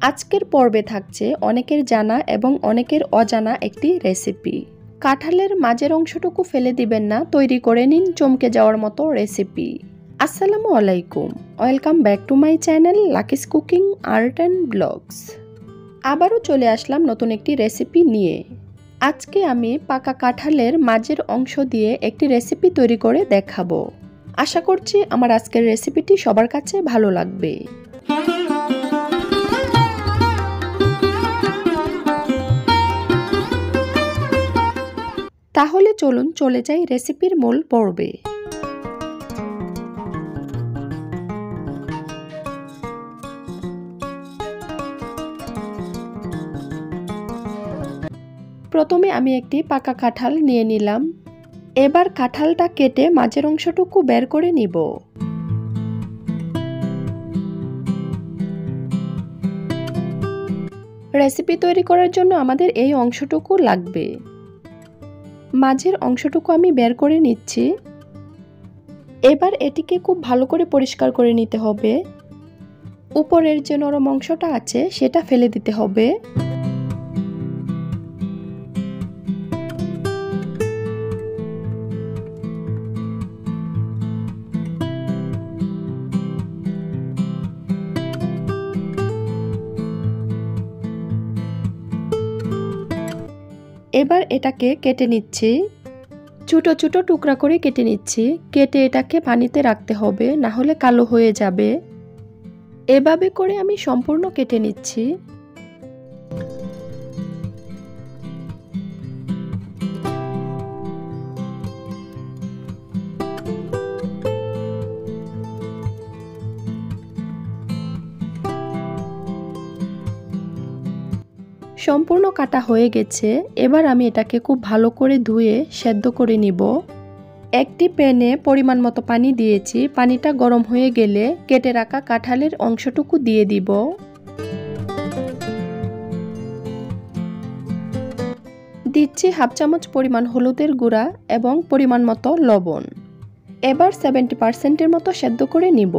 আজকের পর্বে থাকছে অনেকের জানা এবং অনেকের অজানা একটি রেসিপি কাঁঠালের মাঝের অংশটুকু ফেলে দিবেন না, তৈরি করে নিন চমকে যাওয়ার মতো রেসিপি আসসালামু আলাইকুম। Welcome back to my channel Lucky's cooking art and blogs. আবারও চলে আসলাম নতুন একটি রেসিপি নিয়ে। আজকে আমি পাকা কাঁঠালের মাঝের অংশ দিয়ে একটি রেসিপি তৈরি করে দেখাবো। আশা করছি আমার আজকের রেসিপিটি সবার কাছে ভালো লাগবে। তাহলে চলুন চলে যাই রেসিপির মূল পর্বে। প্রথমে আমি একটি পাকা কাঁঠাল নিয়ে নিলাম। এবার কাঁঠালটা কেটে মাঝের অংশটুকু বের করে নিব। রেসিপি তৈরি করার জন্য আমাদের এই অংশটুকু লাগবে। মাঝের অংশটুকু আমি বের করে নিচ্ছি। এবার এটিকে খুব ভালো করে পরিষ্কার করে নিতে হবে। উপরের যে নরম অংশটা আছে, সেটা ফেলে দিতে হবে। এবার এটাকে কেটে নিচ্ছি। ছোটো ছোটো টুকরা করে কেটে নিচ্ছি। কেটে এটাকে পানিতে রাখতে হবে না হলে কালো হয়ে যাবে। এভাবে করে আমি সম্পূর্ণ কেটে নিচ্ছি। সম্পূর্ণ কাটা হয়ে গেছে, এবার আমি এটাকে খুব ভালো করে ধুয়ে সেদ্ধ করে নিব। একটি প্যানে পরিমাণ মতো পানি দিয়েছি, পানিটা গরম হয়ে গেলে কেটে রাখা কাঁঠালের অংশটুকু দিয়ে দিব। দিচ্ছি হাফ চামচ পরিমাণ হলুদের গুঁড়া এবং পরিমাণ মতো লবণ। এবার সেভেন্টি পার্সেন্টের মতো সেদ্ধ করে নিব।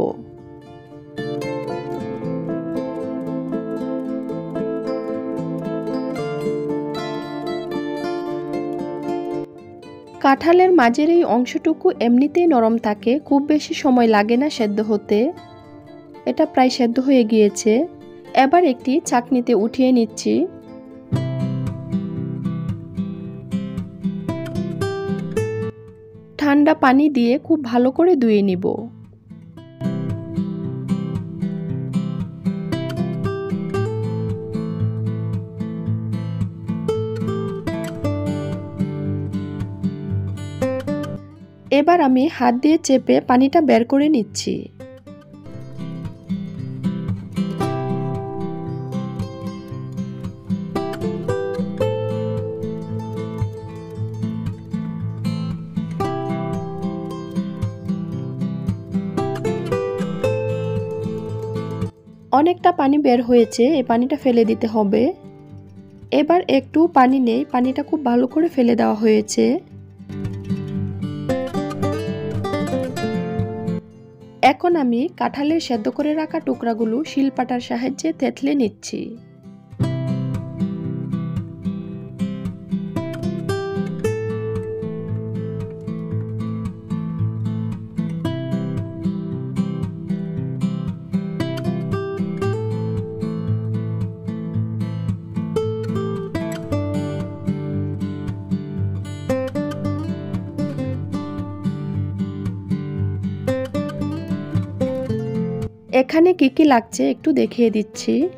কাঁঠালের মাঝের এই অংশটুকু এমনিতেই নরম থাকে, খুব বেশি সময় লাগে না সেদ্ধ হতে। এটা প্রায় সেদ্ধ হয়ে গিয়েছে। এবার একটি চাকনিতে উঠিয়ে নিচ্ছি। ঠান্ডা পানি দিয়ে খুব ভালো করে ধুয়ে নিব। এবার আমি হাত দিয়ে চেপে পানিটা বের করে নিচ্ছি। অনেকটা পানি বের হয়েছে, এই পানিটা ফেলে দিতে হবে। এবার একটু পানি নেই, পানিটা খুব ভালো করে ফেলে দেওয়া হয়েছে। এখন আমি কাঁঠালের সেদ্ধ করে রাখা টুকরাগুলো শিলপাটার সাহায্যে থেতলে নিচ্ছি। এখানে কি কি লাগছে একটু দেখিয়ে দিচ্ছি।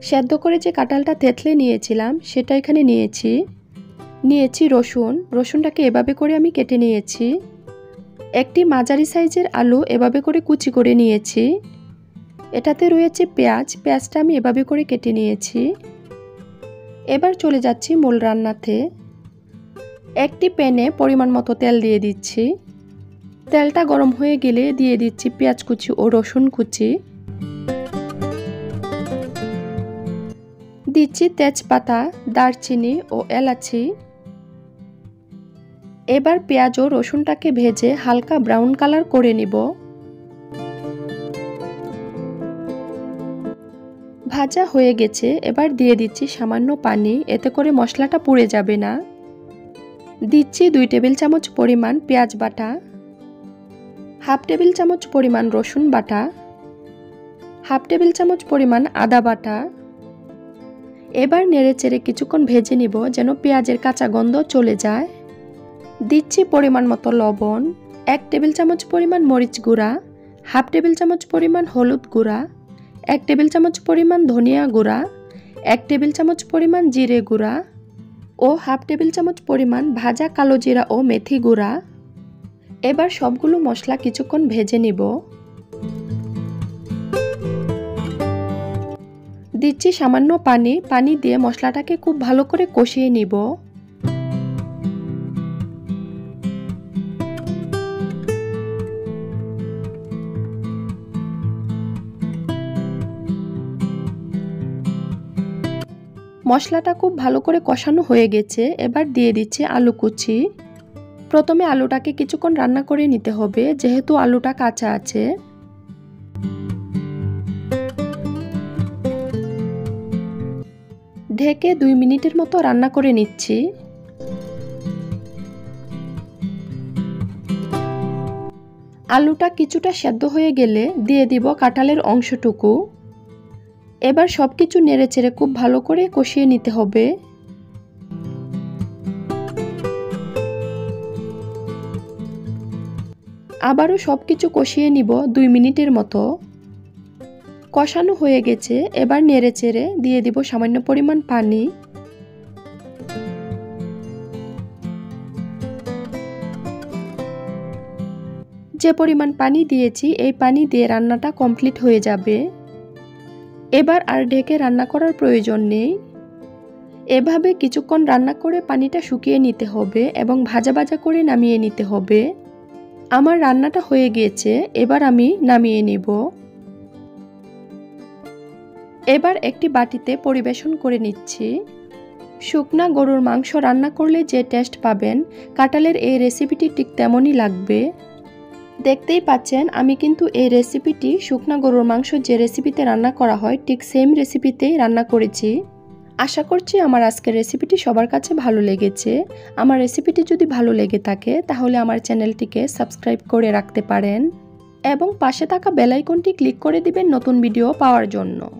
সেদ্ধ করে যে কাঁঠালটা থেতলে নিয়েছিলাম, সেটা এখানে নিয়েছি। নিয়েছি রসুন। রসুনটাকে এভাবে করে আমি কেটে নিয়েছি। একটি মাঝারি সাইজের আলু এভাবে করে কুচি করে নিয়েছি। এটাতে রয়েছে পেঁয়াজ। পেঁয়াজটা আমি এভাবে করে কেটে নিয়েছি। এবার চলে যাচ্ছি মূল রান্নাতে। একটি প্যানে পরিমাণ মতো তেল দিয়ে দিচ্ছি। তেলটা গরম হয়ে গেলে দিয়ে দিচ্ছি পেঁয়াজ কুচি ও রসুন কুচি। দিচ্ছি তেজপাতা, দারচিনি ও এলাচি। এবার পেঁয়াজ ও রসুনটাকে ভেজে হালকা ব্রাউন কালার করে নিব। ভাজা হয়ে গেছে, এবার দিয়ে দিচ্ছি সামান্য পানি, এতে করে মশলাটা পুড়ে যাবে না। দিচ্ছি দুই টেবিল চামচ পরিমাণ পেঁয়াজ বাটা। হাফ টেবিল চামচ পরিমাণ রসুন বাটা, হাফ টেবিল চামচ পরিমাণ আদা বাটা। এবার নেড়ে চেড়ে কিছুক্ষণ ভেজে নিব যেন পেঁয়াজের কাঁচা গন্ধ চলে যায়। দিচ্ছি পরিমাণ মতো লবণ, এক টেবিল চামচ পরিমাণ মরিচ গুঁড়া, হাফ টেবিল চামচ পরিমাণ হলুদ গুঁড়া, এক টেবিল চামচ পরিমাণ ধনিয়া গুঁড়া, এক টেবিল চামচ পরিমাণ জিরে গুঁড়া ও হাফ টেবিল চামচ পরিমাণ ভাজা কালো জিরা ও মেথি গুঁড়া। এবার সবগুলো মশলা কিছুক্ষণ ভেজে নিব। দিচ্ছি সামান্য পানি। পানি দিয়ে মশলাটাকে খুব ভালো করে কষিয়ে নিব। মশলাটা খুব ভালো করে কষানো হয়ে গেছে। এবার দিয়ে দিচ্ছি আলু কুচি। প্রথমে আলুটাকে কিছুক্ষণ রান্না করে নিতে হবে, যেহেতু আলুটা কাঁচা আছে। ঢেকে দুই মিনিটের মতো রান্না করে নিচ্ছি। আলুটা কিছুটা সেদ্ধ হয়ে গেলে দিয়ে দিব কাঁঠালের অংশটুকু। এবার সব কিছু নেড়ে চেড়ে খুব ভালো করে কষিয়ে নিতে হবে। আবারও সব কিছু কষিয়ে নিব দুই মিনিটের মতো। কষানো হয়ে গেছে, এবার নেড়ে চেড়ে দিয়ে দিব সামান্য পরিমাণ পানি। যে পরিমাণ পানি দিয়েছি, এই পানি দিয়ে রান্নাটা কমপ্লিট হয়ে যাবে। এবার আর ঢেকে রান্না করার প্রয়োজন নেই। এভাবে কিছুক্ষণ রান্না করে পানিটা শুকিয়ে নিতে হবে এবং ভাজা ভাজা করে নামিয়ে নিতে হবে। আমার রান্নাটা হয়ে গিয়েছে, এবার আমি নামিয়ে নিব। এবার একটি বাটিতে পরিবেশন করে নিচ্ছি। শুকনা গরুর মাংস রান্না করলে যে টেস্ট পাবেন, কাঁঠালের এই রেসিপিটি ঠিক তেমনই লাগবে। দেখতেই পাচ্ছেন, আমি কিন্তু এই রেসিপিটি, শুকনা গরুর মাংস যে রেসিপিতে রান্না করা হয়, ঠিক সেম রেসিপিতেই রান্না করেছি। আশা করছি আমার আজকের রেসিপিটি সবার কাছে ভালো লেগেছে। আমার রেসিপিটি যদি ভালো লেগে থাকে, তাহলে আমার চ্যানেলটিকে সাবস্ক্রাইব করে রাখতে পারেন এবং পাশে থাকা বেলাইকনটি ক্লিক করে দিবেন নতুন ভিডিও পাওয়ার জন্য।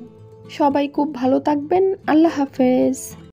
সবাই খুব ভালো থাকবেন। আল্লাহ হাফেজ।